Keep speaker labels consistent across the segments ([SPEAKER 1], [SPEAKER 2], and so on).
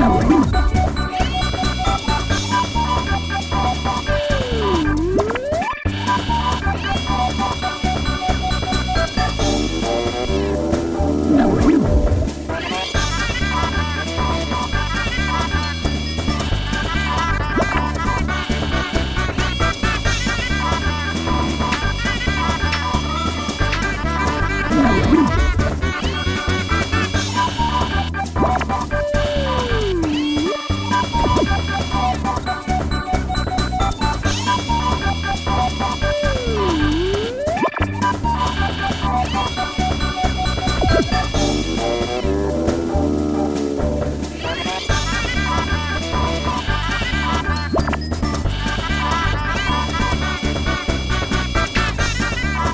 [SPEAKER 1] number.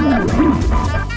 [SPEAKER 1] Música uhum.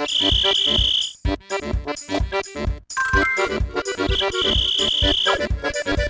[SPEAKER 1] Thank you.